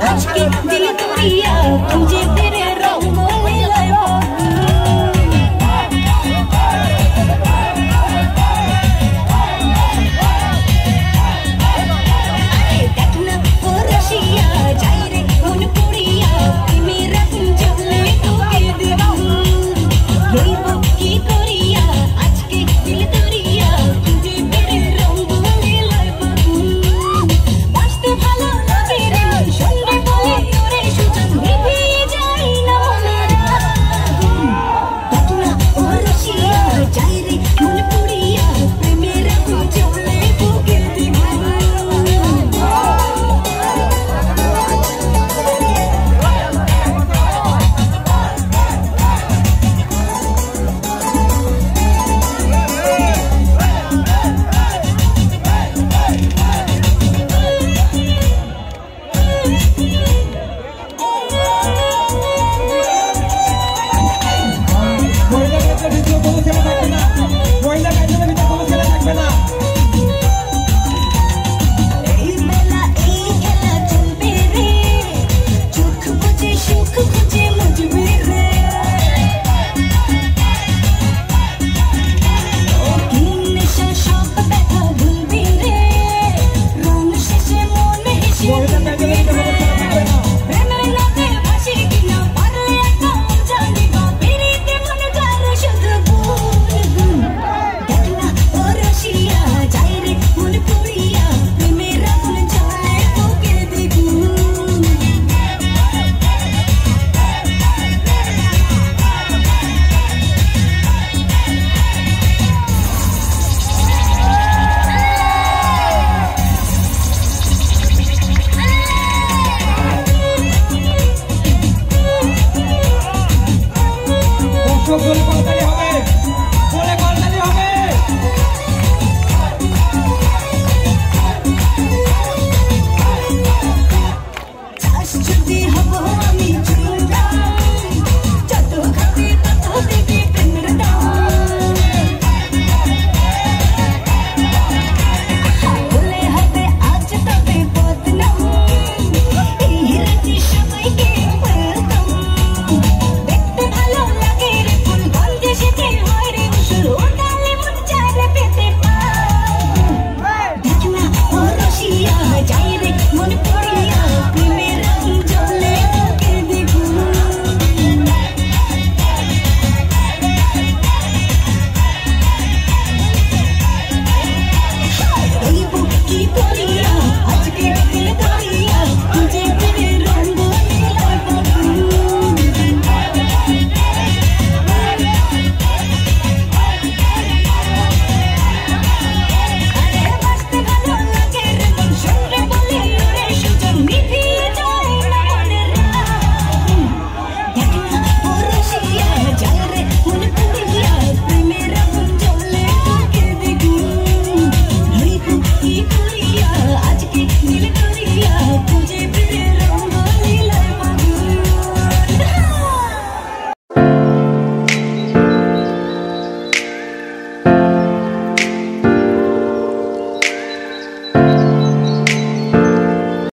अचकी दिल दुनिया तुझे तेरे रंगों 祝你生活好嘞